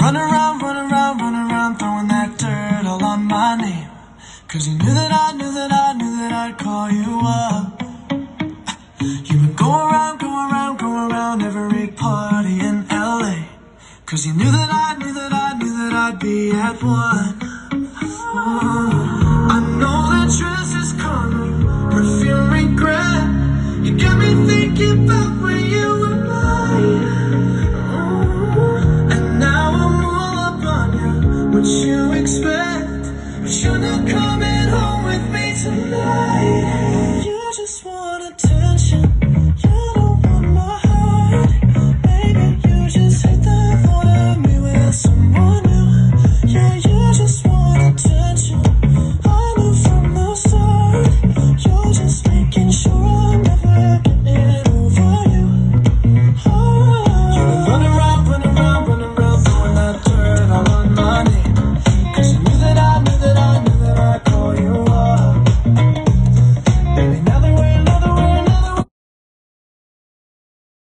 Run around, run around, run around, throwing that dirt all on my name. Cause you knew that I knew that I knew that I'd call you up. You would go around, go around, go around every party in LA. Cause you knew that I knew that I knew that I'd be at one. Oh. I know that dress is coming, perfume regret. You got me thinking about. turn